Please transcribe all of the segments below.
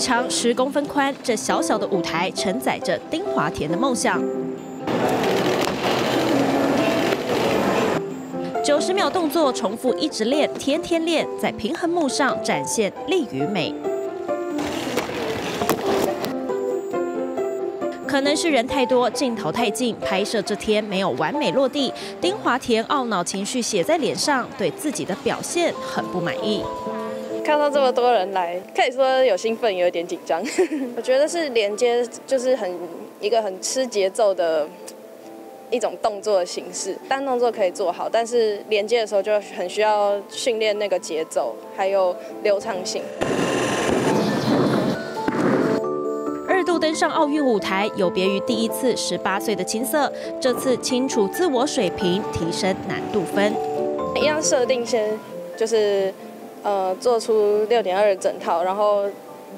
长，十公分宽，这小小的舞台承载着丁华田的梦想。九十秒动作重复，一直练，天天练，在平衡木上展现力与美。可能是人太多，镜头太近，拍摄这天没有完美落地。丁华田懊恼情绪写在脸上，对自己的表现很不满意。看到这么多人来，可以说有兴奋，有点紧张。我觉得是连接，就是很一个很吃节奏的一种动作的形式。单动作可以做好，但是连接的时候就很需要训练那个节奏，还有流畅性。二度登上奥运舞台，有别于第一次十八岁的青涩，这次清楚自我水平，提升难度分。一样设定先就是。呃，做出六点二整套，然后，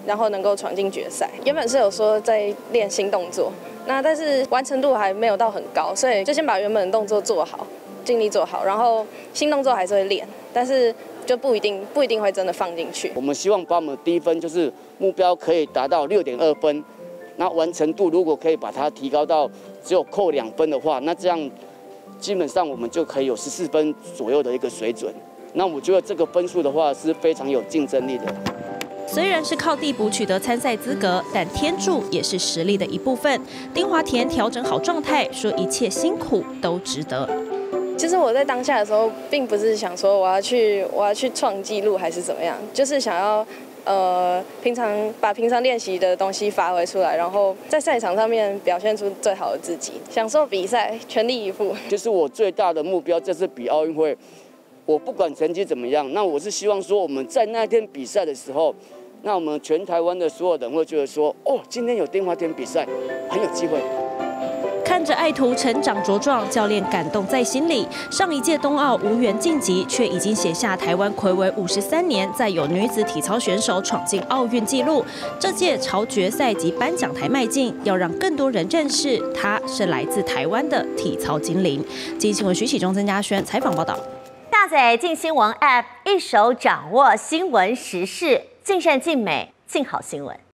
然后能够闯进决赛。原本是有说在练新动作，那但是完成度还没有到很高，所以就先把原本的动作做好，尽力做好，然后新动作还是会练，但是就不一定不一定会真的放进去。我们希望把我们的低分就是目标可以达到六点二分，那完成度如果可以把它提高到只有扣两分的话，那这样基本上我们就可以有十四分左右的一个水准。那我觉得这个分数的话是非常有竞争力的。虽然是靠递补取得参赛资格，但天助也是实力的一部分。丁华田调整好状态，说一切辛苦都值得。其实我在当下的时候，并不是想说我要去我要去创纪录还是怎么样，就是想要呃平常把平常练习的东西发挥出来，然后在赛场上面表现出最好的自己，享受比赛，全力以赴。就是我最大的目标，这次比奥运会。我不管成绩怎么样，那我是希望说我们在那天比赛的时候，那我们全台湾的所有人会觉得说，哦，今天有丁华天比赛，很有机会。看着爱徒成长茁壮，教练感动在心里。上一届冬奥无缘晋级，却已经写下台湾魁违五十三年再有女子体操选手闯进奥运纪录。这届朝决赛及颁奖台迈进，要让更多人认识她是来自台湾的体操精灵。今新闻徐启忠、曾家轩采访报道。下载静新闻 App，一手掌握新闻时事，尽善尽美，尽好新闻。